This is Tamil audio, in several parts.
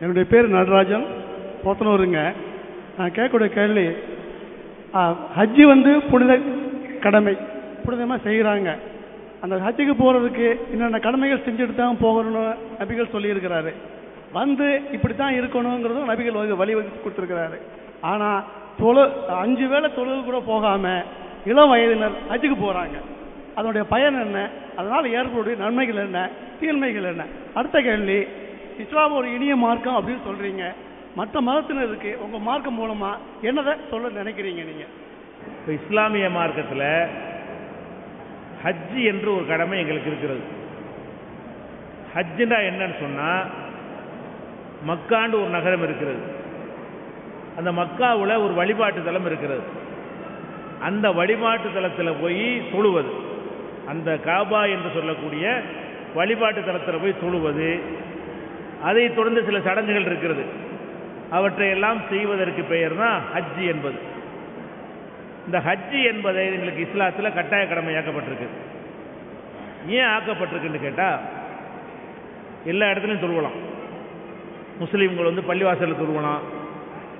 என்னுடைய பேர் நடராஜன். போத்தனூருங்க. நான் கேட்கக்கூடிய கேள்வி ஹஜ்ஜு வந்து புனித கடமை புனிதமாக செய்கிறாங்க அந்த ஹஜ்ஜுக்கு போகிறதுக்கு என்னென்ன கடமைகள் செஞ்சுட்டு தான் போகணும்னு நபிகள் சொல்லியிருக்கிறாரு. வந்து இப்படி தான் இருக்கணுங்கிறதும் நபிகள் வந்து வழிவகுத்து கொடுத்துருக்கிறாரு. ஆனால் தொழு அஞ்சு வேளை தொழுகு கூட போகாமல் இளம் வயதினர் ஹஜ்ஜுக்கு போகிறாங்க அதனுடைய பயன் என்ன? அதனால் ஏற்படக்கூடிய நன்மைகள் என்ன? தீன்மைகள் என்ன? அடுத்த கேள்வி இஸ்லாம் ஒரு இனிய மார்க்கம் அப்படின்னு சொல்றீங்க. மற்ற மதத்தினருக்கு உங்க மார்க்கம் மூலமா என்னதை சொல்ல நினைக்கிறீங்க நீங்க? இப்போ இஸ்லாமிய மார்க்கத்தில் ஹஜ்ஜி என்று ஒரு கடமை எங்களுக்கு இருக்கிறது. ஹஜ்ஜுண்டா என்னன்னு சொன்னால் மக்காண்டு ஒரு நகரம் இருக்கிறது. அந்த மக்காவில் ஒரு வழிபாட்டு தலம் இருக்கிறது. அந்த வழிபாட்டு தலத்தில் போய் தொழுவது. அந்த காபா என்று சொல்லக்கூடிய வழிபாட்டு தலத்தில் போய் தொழுவது. அதைத் தொடர்ந்து சில சடங்குகள் இருக்கிறது. அவற்றை எல்லாம் செய்வதற்கு பெயர் தான் ஹஜ்ஜி என்பது. இந்த ஹஜ்ஜி என்பதை எங்களுக்கு இஸ்லாத்தில் கட்டாய கடமையாக்கப்பட்டிருக்கு. ஏன் ஆக்கப்பட்டிருக்குன்னு கேட்டால் எல்லா இடத்துலையும் தொழுவலாம் முஸ்லீம்கள் வந்து பள்ளிவாசலில் தொழுவலாம்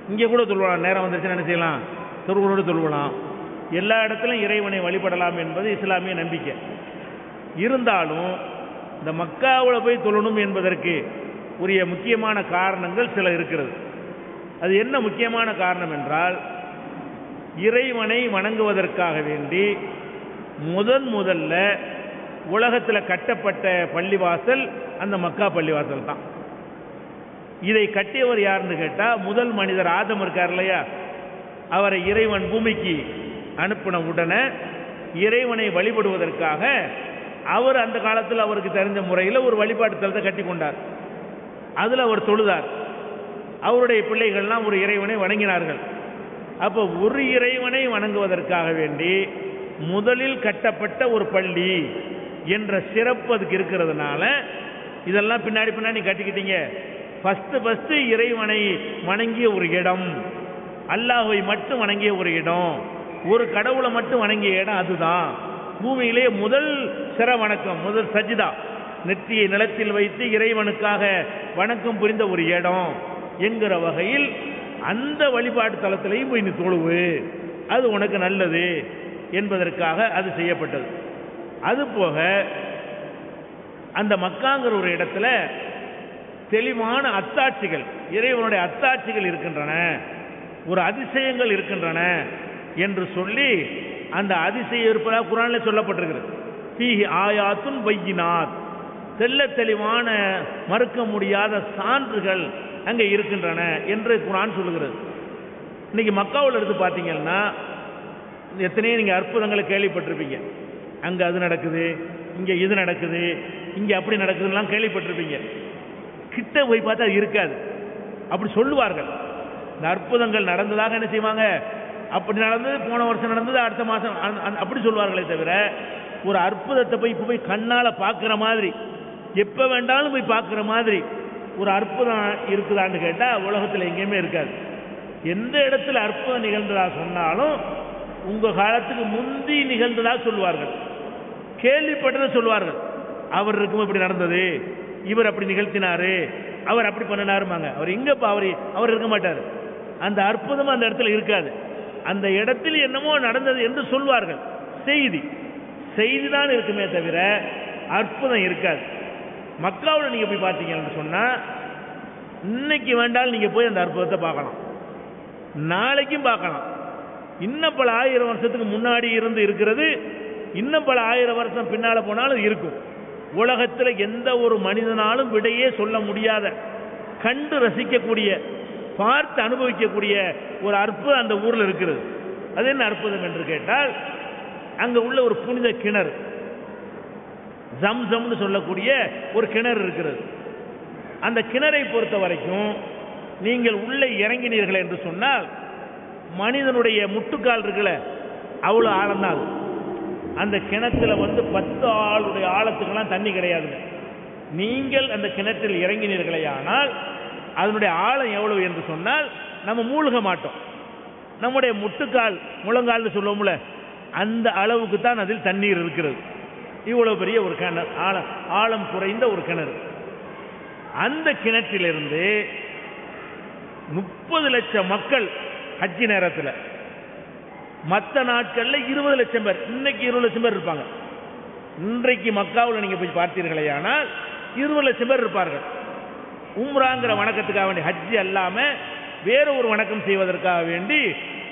இங்கே கூட தொழுவலாம் நேரம் வந்துருச்சுன்னு என்ன செய்யலாம்? தொழுவனோடு தொழுவலாம். எல்லா இடத்துலையும் இறைவனை வழிபடலாம் என்பது இஸ்லாமிய நம்பிக்கை. இருந்தாலும் இந்த மக்காவில் போய் தொழணும் என்பதற்கு உரிய முக்கியமான காரணங்கள் சில இருக்கிறது. அது என்ன முக்கியமான காரணம் என்றால் இறைவனை வணங்குவதற்காக வேண்டி முதன் முதல்ல உலகத்தில் கட்டப்பட்ட பள்ளிவாசல் அந்த மக்கா பள்ளிவாசல் தான். இதை கட்டியவர் யாருன்னு கேட்டால் முதல் மனிதர் ஆதம் இருக்கார் இல்லையா? அவரை இறைவன் பூமிக்கு அனுப்பின உடனே இறைவனை வழிபடுவதற்காக அவர் அந்த காலத்தில் அவருக்கு தெரிஞ்ச முறையில் ஒரு வழிபாட்டு தலத்தை கட்டி கொண்டார். அதில் அவர் தொழுதார். அவருடைய பிள்ளைகள்லாம் ஒரு இறைவனை வணங்கினார்கள். அப்போ ஒரு இறைவனை வணங்குவதற்காக வேண்டி முதலில் கட்டப்பட்ட ஒரு பள்ளி என்ற சிறப்பு அதுக்கு இருக்கிறதுனால இதெல்லாம் பின்னாடி பின்னாடி கட்டிக்கிட்டீங்க. ஃபஸ்ட்டு ஃபஸ்ட்டு இறைவனை வணங்கிய ஒரு இடம் அல்லாஹை மட்டும் வணங்கிய ஒரு இடம் ஒரு கடவுளை மட்டும் வணங்கிய இடம் அதுதான். பூமியிலே முதல் சிற வணக்கம் முதல் சஜிதா. நெற்றியை நிலத்தில் வைத்து இறைவனுக்காக வணக்கம் புரிந்த ஒரு இடம் என்கிற வகையில் அந்த வழிபாட்டு தளத்திலையும் போய் நீ தொழுவு. அது உனக்கு நல்லது என்பதற்காக அது செய்யப்பட்டது. அதுபோக அந்த மக்காங்கிற ஒரு இடத்துல தெளிவான அத்தாட்சிகள் இறைவனுடைய அத்தாட்சிகள் இருக்கின்றன ஒரு அதிசயங்கள் இருக்கின்றன என்று சொல்லி அந்த அதிசயம் இருப்பதாக குரானில் சொல்லப்பட்டிருக்கிறது. ஃபீஹி ஆயாத்துன் பையினாத். தெல்ல தெளிவான மறுக்க முடியாத சான்றுகள் அங்கே இருக்கின்றன என்று குரான் சொல்லுகிறது. இன்னைக்கு மக்காவில் எடுத்து பார்த்தீங்கன்னா எத்தனையோ நீங்கள் அற்புதங்களை கேள்விப்பட்டிருப்பீங்க. அங்கே அது நடக்குது இங்கே இது நடக்குது இங்கே அப்படி நடக்குதுலாம் கேள்விப்பட்டிருப்பீங்க. கிட்ட போய் பார்த்தா அது இருக்காது. அப்படி சொல்லுவார்கள். இந்த அற்புதங்கள் நடந்ததாக என்ன செய்வாங்க? அப்படி நடந்தது போன வருஷம் நடந்தது அடுத்த மாதம் அப்படி சொல்லுவார்களே தவிர ஒரு அற்புதத்தை போய் இப்போ போய் கண்ணால் பார்க்குற மாதிரி எப்போ வேண்டாலும் போய் பார்க்குற மாதிரி ஒரு அற்புதம் இருக்குதான்னு கேட்டால் உலகத்தில் எங்கேயுமே இருக்காது. எந்த இடத்துல அற்புதம் நிகழ்ந்ததாக சொன்னாலும் உங்கள் காலத்துக்கு முந்தி நிகழ்ந்ததாக சொல்வார்கள் கேள்விப்பட்டதை சொல்வார்கள் அவர் இருக்கும் இப்படி நடந்தது இவர் அப்படி நிகழ்த்தினாரு அவர் அப்படி பண்ணினாருமாங்க அவர் எங்கப்பா அவர் அவர் இருக்க மாட்டார். அந்த அற்புதம் அந்த இடத்துல இருக்காது. அந்த இடத்தில் என்னமோ நடந்தது என்று சொல்வார்கள் செய்தி. செய்தி தான் இருக்குமே தவிர அற்புதம் இருக்காது. மக்காவில் நீங்கள் போய் பார்த்தீங்கன்னு சொன்னால் இன்னைக்கு வேண்டாலும் நீங்கள் போய் அந்த அற்புதத்தை பார்க்கலாம். நாளைக்கும் பார்க்கலாம். இன்னும் பல ஆயிரம் வருஷத்துக்கு முன்னாடி இருந்து இருக்கிறது இன்னும் பல ஆயிரம் வருஷம் பின்னால் போனாலும் இருக்கும். உலகத்தில் எந்த ஒரு மனிதனாலும் விடையே சொல்ல முடியாத கண்டு ரசிக்கக்கூடிய பார்த்து அனுபவிக்கக்கூடிய ஒரு அற்புதம் அந்த ஊரில் இருக்கிறது. அது என்ன அற்புதம் என்று கேட்டால் அங்கே உள்ள ஒரு புனித கிணறு. ஜம்சம்னு சொல்லக்கூடிய ஒரு கிணறு இருக்கிறது. அந்த கிணறை பொறுத்த வரைக்கும் நீங்கள் உள்ளே இறங்கினீர்கள் என்று சொன்னால் மனிதனுடைய முட்டுக்கால் இருக்கல அவ்வளோ ஆழம்தான் அந்த கிணத்துல வந்து பத்து ஆளுடைய ஆழத்துக்கெல்லாம் தண்ணி கிடையாது. நீங்கள் அந்த கிணற்றில் இறங்கினீர்களே ஆனால் அதனுடைய ஆழம் எவ்வளவு என்று சொன்னால் நம்ம மூழ்க மாட்டோம். நம்முடைய முட்டுக்கால் முழங்கால்னு சொல்லுவோம்ல அந்த அளவுக்கு தான் அதில் தண்ணீர் இருக்கிறது. இவ்வளவு பெரிய ஒரு கிணறு ஆழம் ஆழம் குறைந்த ஒரு கிணறு. அந்த கிணற்றிலிருந்து முப்பது லட்சம் மக்கள் ஹஜ்ஜி நேரத்தில். மற்ற நாட்கள்ல இருபது லட்சம் பேர் இன்னைக்கு இருபது லட்சம் பேர் இருப்பாங்க. இன்றைக்கு மக்காவில் நீங்க போய் பார்த்தீர்களே ஆனால் இருபது லட்சம் பேர் இருப்பார்கள். உம்ராங்கிற வணக்கத்துக்காக வேண்டி ஹஜ்ஜி அல்லாம வேற ஒரு வணக்கம் செய்வதற்காக வேண்டி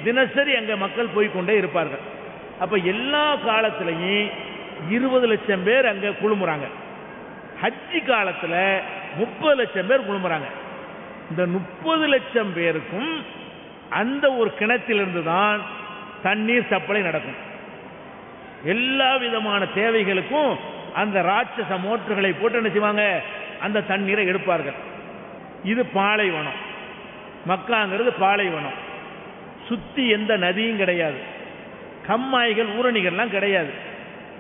தினசரி அங்க மக்கள் போய்க்கொண்டே இருப்பார்கள். அப்ப எல்லா காலத்திலையும் இருபது லட்சம் பேர் அங்க குழுமுறாங்க. ஹஜ்ஜி காலத்துல முப்பது லட்சம் பேர் குழுமுறாங்க. இந்த முப்பது லட்சம் பேருக்கும் அந்த ஒரு கிணத்திலிருந்து தான் தண்ணீர் சப்ளை நடக்கும். எல்லா விதமான தேவைகளுக்கும் அந்த ராட்சச மோட்டர்களை போட்டு என்ன செய்வாங்க? அந்த தண்ணீரை எடுப்பார்கள். இது பாலைவனம். மக்காங்கிறது பாலைவனம். சுத்தி எந்த நதியும் கிடையாது. கம்மாய்கள் ஊரணிகள்லாம் கிடையாது.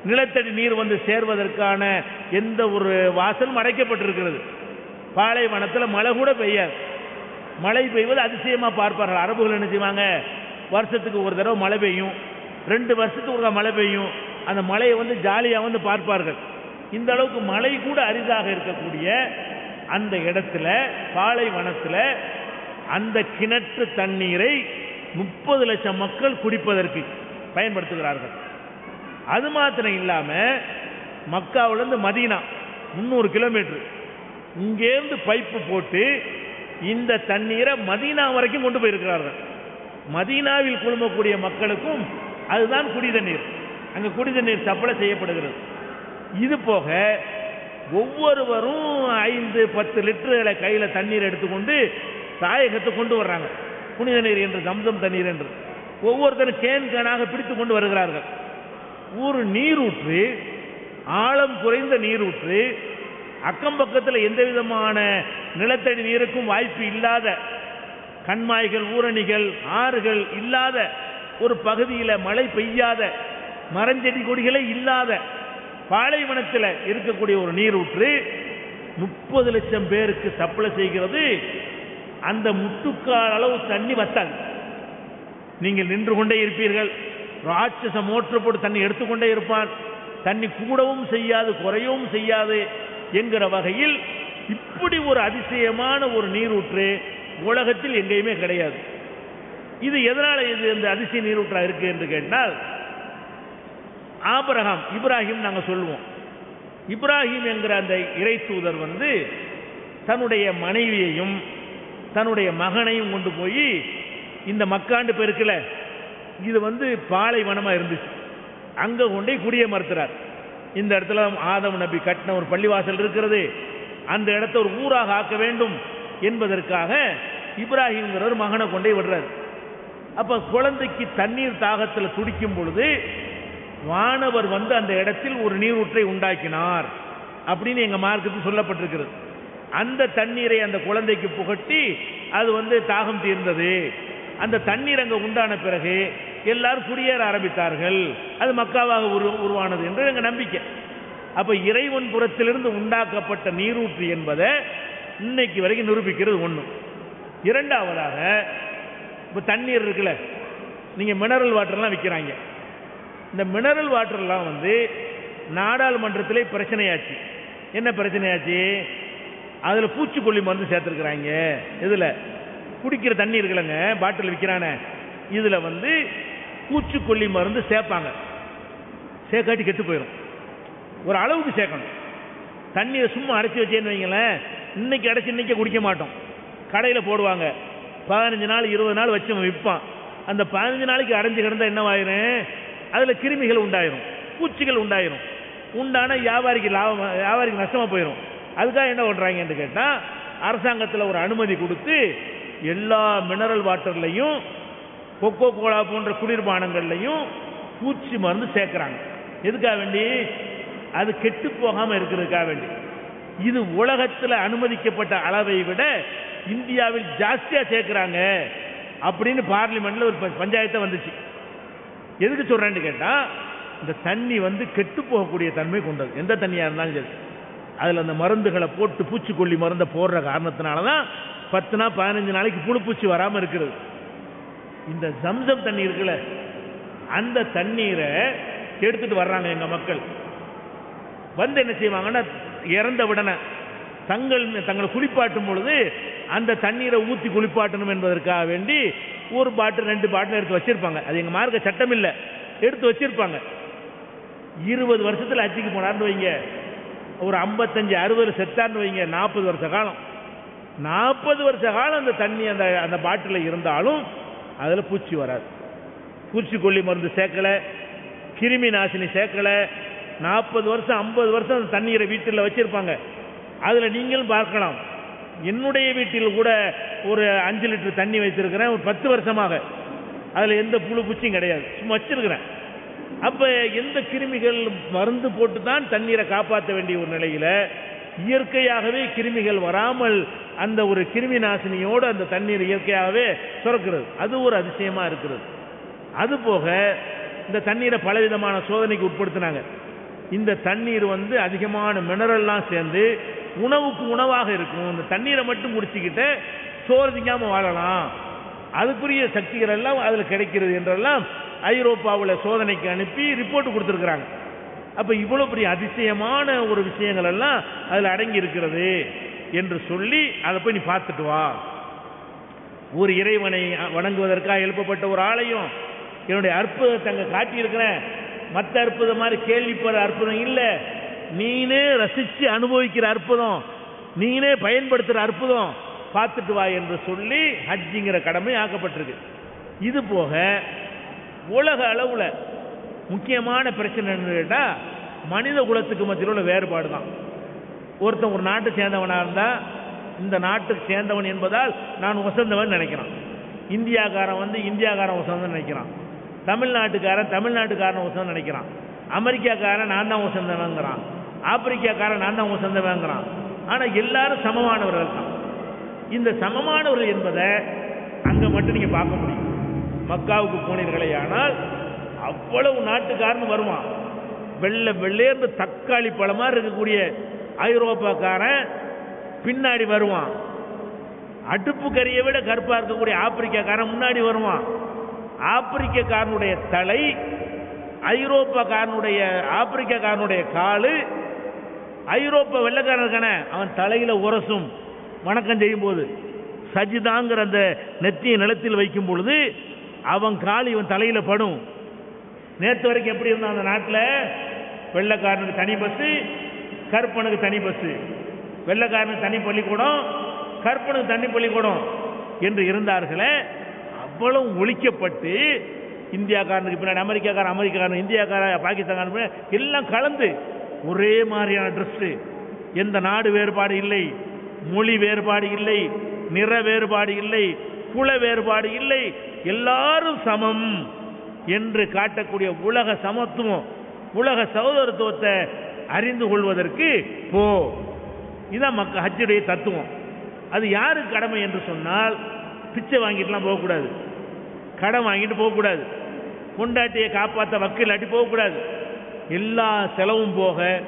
நிலத்தடி நீர் வந்து சேர்வதற்கான எந்த ஒரு வாசலும் அடைக்கப்பட்டிருக்கிறது. பாலைவனத்தில் மழை கூட பெய்யாது. மழை பெய்வது அதிசயமா பார்ப்பார்கள். அரபுகள் என்ன செய்வாங்க? வருஷத்துக்கு ஒரு தடவை மழை பெய்யும். ரெண்டு வருஷத்துக்கு ஒரு மழை பெய்யும். அந்த மழையை வந்து ஜாலியாக வந்து பார்ப்பார்கள். இந்த அளவுக்கு மழை கூட அரிதாக இருக்கக்கூடிய அந்த இடத்துல பாலைவனத்தில் அந்த கிணற்று தண்ணீரை முப்பது லட்சம் மக்கள் குடிப்பதற்கு பயன்படுத்துகிறார்கள். அது மாத்திரம் இல்லாம மக்காவிலிருந்து மதீனா முந்நூறு கிலோமீட்டர். இங்கேருந்து பைப்பு போட்டு இந்த தண்ணீரை மதீனா வரைக்கும் கொண்டு போயிருக்கிறார்கள். மதீனாவில் குழுமக்கூடிய மக்களுக்கும் அதுதான் குடி தண்ணீர் அங்க குடி தண்ணீர் சப்ளை செய்யப்படுகிறது. இது போக ஒவ்வொருவரும் ஐந்து பத்து லிட்டர்களை கையில் தண்ணீர் எடுத்துக்கொண்டு தாயகத்தை கொண்டு வர்றாங்க. புனித நீர் என்று தம்சம் தண்ணீர் என்று. ஒவ்வொருத்தரும் கேன் கேனாக பிடித்து கொண்டு வருகிறார்கள். ஒரு நீரூற்று ஆழம் குறைந்த நீரூற்று அக்கம் பக்கத்தில் எந்த விதமான நிலத்தடி நீருக்கும் வாய்ப்பு இல்லாத கண்மாய்கள் ஊரணிகள் ஆறுகள் இல்லாத ஒரு பகுதியில் மழை பெய்யாத மரஞ்செடி கொடிகளே இல்லாத பாலைவனத்தில் இருக்கக்கூடிய ஒரு நீரூற்று முப்பது லட்சம் பேருக்கு சப்ளை செய்கிறது. அந்த முட்டுக்கால் அளவு தண்ணி வத்தாது நீங்கள் நின்று கொண்டே இருப்பீர்கள். ராட்சச மோட்டர் போட்டு தண்ணி எடுத்துக்கொண்டே இருப்பான். தண்ணி கூடவும் செய்யாது குறையவும் செய்யாது என்கிற வகையில் இப்படி ஒரு அதிசயமான ஒரு நீரூற்று உலகத்தில் எங்கேயுமே கிடையாது. இது எதனால இது இந்த அதிசய நீரூற்றா இருக்கு என்று கேட்டால் ஆபரகாம் இப்ராஹிம் நாங்க சொல்லுவோம். இப்ராஹிம் என்கிற அந்த இறை தூதர் வந்து தன்னுடைய மனைவியையும் தன்னுடைய மகனையும் கொண்டு போய் இந்த மக்காண்டு பெருக்கில் இது வந்து பாலைவனமாக இருந்துச்சு. அங்கே கொண்டே குடியமர்த்துறார் இந்த இடத்துல ஆதம் நபி கட்டின ஒரு பள்ளிவாசல் இருக்கிறது. அந்த இடத்த ஒரு ஊராக ஆக்க வேண்டும் என்பதற்காக இப்ராஹிம்ங்கிறவர் மகனை கொண்டே விடுறார். அப்போ குழந்தைக்கு தண்ணீர் தாகத்தில் துடிக்கும் பொழுது வானவர் வந்து அந்த இடத்தில் ஒரு நீரூற்றை உண்டாக்கினார் அப்படின்னு எங்கள் மார்க்கத்தில் சொல்லப்பட்டிருக்கிறது. அந்த தண்ணீரை அந்த குழந்தைக்கு புகட்டி அது வந்து தாகம் தீர்ந்தது. அந்த தண்ணீர் அங்கே உண்டான பிறகு எல்லாரும் குடியேற ஆரம்பித்தார்கள். அது மக்காவாக உரு உருவானது என்று எங்கள் நம்பிக்கை. அப்போ இறைவன் புறத்திலிருந்து உண்டாக்கப்பட்ட நீரூற்று என்பதை இன்னைக்கு வரைக்கும் நிரூபிக்கிறது ஒன்று இரண்டாவதாக இப்போ தண்ணீர் இருக்குல்ல நீங்கள் மினரல் வாட்டர்லாம் விற்கிறாங்க இந்த மினரல் வாட்டர்லாம் வந்து நாடாளுமன்றத்திலே பிரச்சனையாச்சு. என்ன பிரச்சனையாச்சு? அதில் பூச்சிக்கொல்லி மருந்து சேர்த்துருக்குறாங்க. இதில் குடிக்கிற தண்ணி இருக்குல்லங்க பாட்டில் விற்கிறானே இதில் வந்து பூச்சிக்கொல்லி மருந்து சேர்ப்பாங்க. சேர்க்காட்டி கெட்டு போயிடும் ஒரு அளவுக்கு சேர்க்கணும். தண்ணியை சும்மா அடைச்சி வச்சேன்னு வைங்களேன் இன்னைக்கு அடைச்சி இன்னைக்கு குடிக்க மாட்டோம். கடையில் போடுவாங்க. பதினஞ்சு நாள் இருபது நாள் வச்சு விற்பான் அந்த பதினஞ்சு நாளைக்கு அடைஞ்சு கிடந்தால் என்னவாயிரும் அதில் கிருமிகள் உண்டாயிரும். பூச்சிகள் உண்டாயிரும். உண்டான வியாபாரிக்கு லாபம் வியாபாரிக்கு நஷ்டமாக போயிடும் அதுக்காக என்ன பண்ணுறாங்கன்னு கேட்டால் அரசாங்கத்தில் ஒரு அனுமதி கொடுத்து எல்லா மினரல் வாட்டர்லையும் கொக்கோ கோலா போன்ற குளிர்பானங்கள்லையும் பூச்சி மருந்து சேர்க்குறாங்க. எதுக்காக வேண்டி? அது கெட்டு போகாமல் இருக்கிறதுக்காக வேண்டி. இது உலகத்தில் அனுமதிக்கப்பட்ட அளவை விட இந்தியாவில் ஜாஸ்தியாக சேர்க்குறாங்க அப்படின்னு பார்லிமெண்ட்ல ஒரு ப- பஞ்சாயத்தை வந்துச்சு. எதுக்கு சொல்றேன்னு கேட்டா இந்த தண்ணி வந்து கெட்டு போகக்கூடிய தன்மை கொண்டது. எந்த தண்ணியா இருந்தாலும் சரி. அதுல அந்த மருந்துகளை போட்டு பூச்சிக்கொல்லி மருந்தை போடுற காரணத்தினால தான் பத்து நாள் பதினஞ்சு நாளைக்கு புழுப்பூச்சி வராமல் இருக்கிறது. இந்த ஜம்சம் தண்ணி இருக்குல்ல அந்த தண்ணீரை எடுத்துட்டு வர்றாங்க எங்க மக்கள். வந்து என்ன செய்வாங்கன்னா இறந்த உடனே தங்கள் தங்களை குளிப்பாட்டும் பொழுது அந்த தண்ணீரை ஊற்றி குளிப்பாட்டணும் என்பதற்காக வேண்டி ஒரு பாட்டில் ரெண்டு பாட்டில் எடுத்து வச்சிருப்பாங்க. அது எங்கள் மார்க்க சட்டம் இல்லை. எடுத்து வச்சிருப்பாங்க. இருபது வருஷத்தில் அச்சுக்கு போனார்னு வைங்க. ஒரு ஐம்பத்தஞ்சு அறுபது செத்தார்னு வைங்க. நாற்பது வருஷ காலம். நாற்பது வருஷ காலம் அந்த தண்ணி அந்த அந்த பாட்டில் இருந்தாலும் அதில் பூச்சி வராது. பூச்சிக்கொல்லி மருந்து சேர்க்கலை கிருமி நாசினி சேர்க்கலை. நாற்பது வருஷம் ஐம்பது வருஷம் அந்த தண்ணீரை வீட்டில் வச்சுருப்பாங்க. அதில் நீங்களும் பார்க்கலாம். என்னுடைய வீட்டில் கூட ஒரு அஞ்சு லிட்டர் தண்ணி வைத்திருக்கிறேன் ஒரு பத்து வருஷமாக. அதில் எந்த புழு பூச்சியும் கிடையாது. சும்மா வச்சிருக்கிறேன். அப்போ எந்த கிருமிகள் மருந்து போட்டு தான் தண்ணீரை காப்பாற்ற வேண்டிய ஒரு நிலையில் இயற்கையாகவே கிருமிகள் வராமல் அந்த ஒரு கிருமி நாசினியோடு அந்த தண்ணீர் இயற்கையாகவே சுரக்கிறது. அது ஒரு அதிசயமாக இருக்கிறது. அது போக இந்த தண்ணீரை பலவிதமான சோதனைக்கு உட்படுத்தினாங்க. இந்த தண்ணீர் வந்து அதிகமான மினரல்லாம் சேர்ந்து உணவுக்கு உணவாக இருக்கும். இந்த தண்ணீரை மட்டும் குடிச்சிக்கிட்டு சோறு திங்காமல் வாழலாம். அதுக்குரிய சக்திகள் எல்லாம் அதில் கிடைக்கிறது என்றெல்லாம் ஐரோப்பாவில் சோதனைக்கு அனுப்பி ரிப்போர்ட் கொடுத்துருக்குறாங்க. அப்போ இவ்வளோ பெரிய அதிசயமான ஒரு விஷயங்கள் எல்லாம் அதில் அடங்கி இருக்கிறது என்று சொல்லி அதை போய் நீ பார்த்துட்டு வா. ஒரு இறைவனை வணங்குவதற்காக எழுப்பப்பட்ட ஒரு ஆலயம். என்னுடைய அற்புதத்தை அங்கே காட்டியிருக்கிறேன். மற்ற அற்புதம் மாதிரி கேள்விப்படுற அற்புதம் இல்லை. நீனே ரசித்து அனுபவிக்கிற அற்புதம். நீனே பயன்படுத்துகிற அற்புதம். பார்த்துட்டு வா என்று சொல்லி ஹஜ்ஜிங்கிற கடமை ஆக்கப்பட்டிருக்கு. இது போக உலக அளவில் முக்கியமான பிரச்சனை என்னன்னு கேட்டால் மனித குலத்துக்கு மத்தியில் உள்ள வேறுபாடு தான் ஒருத்தன் ஒரு நாட்டை சேர்ந்தவனாக இருந்தால் இந்த நாட்டுக்கு சேர்ந்தவன் என்பதால் நான் உசந்தவன் நினைக்கிறான். இந்தியாக்காரன் வந்து இந்தியாக்காரன் உசந்தன் நினைக்கிறான். தமிழ்நாட்டுக்காரன் தமிழ்நாட்டுக்காரன் உசந்தன் நினைக்கிறான். அமெரிக்காக்காரன் நான் தான் வசந்தவங்கிறான் ஆப்பிரிக்காக்காரன் நான் தான் வசந்தவங்கிறான் ஆனால் எல்லாரும் சமமானவர்கள் தான். இந்த சமமானவர்கள் என்பதை அங்கே மட்டும் நீங்கள் பார்க்க முடியும். மக்காவுக்கு போனீர்களே ஆனால் அவ்வளவு நாட்டுக்காரன் வருவான். வெள்ளை வெள்ளேர்ந்து தக்காளி பழமா இருக்கக்கூடிய ஐரோப்பாக்காரன் பின்னாடி வருவான். அடுப்பு கறியை விட கருப்பா இருக்கக்கூடிய ஆப்பிரிக்காக்காரன் முன்னாடி வருவான். ஆப்பிரிக்கக்காரனுடைய தலை ஐரோப்பாக்காரனுடைய ஆப்பிரிக்காக்காரனுடைய காலு ஐரோப்பா வெள்ளக்காரன் அவன் தலையில உரசும். வணக்கம் செய்யும் போது சஜிதாங்கிற அந்த நெத்தியை நிலத்தில் வைக்கும் பொழுது அவன் கால் இவன் தலையில படும். நேற்று வரைக்கும் எப்படி இருந்தான் அந்த நாட்டில்? வெள்ளைக்காரனுக்கு தனி பஸ்ஸு கற்பனுக்கு தனி பஸ்ஸு வெள்ளைக்காரனுக்கு தனி பள்ளிக்கூடம் கற்பனுக்கு தனி பள்ளிக்கூடம் என்று இருந்தார்களே அவ்வளவு ஒழிக்கப்பட்டு இந்தியாக்காரனுக்கு பின்னாடி அமெரிக்காக்காரன் அமெரிக்காரன் இந்தியாக்காரன் பாகிஸ்தான்காரன் எல்லாம் கலந்து ஒரே மாதிரியான ட்ரெஸ்ஸு எந்த நாடு வேறுபாடு இல்லை மொழி வேறுபாடு இல்லை நிற வேறுபாடு இல்லை குல வேறுபாடு இல்லை எல்லாரும் சமம். என்று காட்டக்கூடிய உலக சமத்துவம் உலக சகோதரத்துவத்தை அறிந்து கொள்வதற்கு போ. இதுதான் மக்க ஹஜ்ஜுடைய தத்துவம். அது யாருக்கு கடமை என்று சொன்னால் பிச்சை வாங்கிட்டுலாம் போகக்கூடாது. கடன் வாங்கிட்டு போகக்கூடாது. பொண்டாட்டியை காப்பாற்ற வக்கீலாட்டி போகக்கூடாது. எல்லா செலவும் போக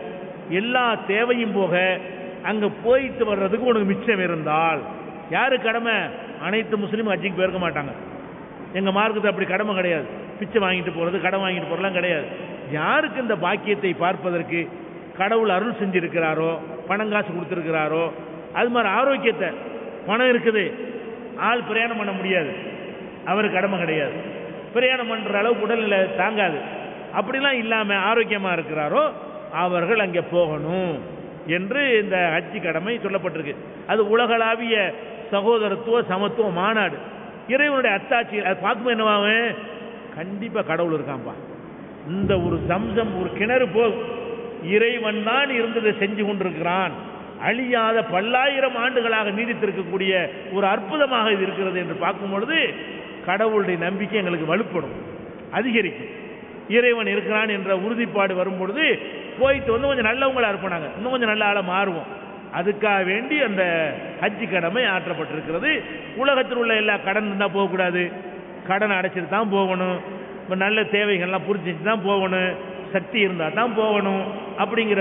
எல்லா தேவையும் போக அங்கே போயிட்டு வர்றதுக்கு உனக்கு மிச்சம் இருந்தால் யாரு கடமை? அனைத்து முஸ்லீம் ஹஜ்ஜிக்கு போயிருக்க மாட்டாங்க. எங்கள் மார்க்கத்தில் அப்படி கடமை கிடையாது. பிச்சை வாங்கிட்டு போகிறது கடன் வாங்கிட்டு போகிறலாம் கிடையாது. யாருக்கு இந்த பாக்கியத்தை பார்ப்பதற்கு கடவுள் அருள் செஞ்சிருக்கிறாரோ பணம் காசு கொடுத்துருக்கிறாரோ அது மாதிரி ஆரோக்கியத்தை பணம் இருக்குது. ஆள் பிரயாணம் பண்ண முடியாது. அவர் கடமை கிடையாது. பிரயாணம் பண்ணுற அளவுக்கு உடல்நிலை தாங்காது. அப்படிலாம் இல்லாமல் ஆரோக்கியமாக இருக்கிறாரோ அவர்கள் அங்கே போகணும் என்று இந்த ஹஜ்ஜி கடமை சொல்லப்பட்டிருக்கு. அது உலகளாவிய சகோதரத்துவ சமத்துவ மாநாடு. இறைவனுடைய அத்தாட்சி அது பார்க்கும்போது என்னவாகும் கண்டிப்பாக கடவுள் இருக்காம்பா. இந்த ஒரு சம்சம் ஒரு கிணறு போகும் இறைவன் தான் இருந்ததை செஞ்சு கொண்டிருக்கிறான். அழியாத பல்லாயிரம் ஆண்டுகளாக நீடித்திருக்கக்கூடிய ஒரு அற்புதமாக இது இருக்கிறது என்று பார்க்கும் பொழுது கடவுளுடைய நம்பிக்கை எங்களுக்கு வலுப்படும். அதிகரிக்கும். இறைவன் இருக்கிறான் என்ற உறுதிப்பாடு வரும் பொழுது போயிட்டு வந்து கொஞ்சம் நல்லவங்களா இருப்பாங்க இன்னும் கொஞ்சம் நல்ல ஆளாக மாறுவோம். அதுக்காக வேண்டி அந்த ஹஜ்ஜி கடமை ஆற்றப்பட்டிருக்கிறது. உலகத்தில் உள்ள எல்லா கடன் இருந்தால் போகக்கூடாது. கடன் அடைச்சிட்டு தான் போகணும். இப்போ நல்ல தேவைகள்லாம் புரிஞ்சிட்டு தான் போகணும். சக்தி இருந்தால் தான் போகணும். அப்படிங்கிற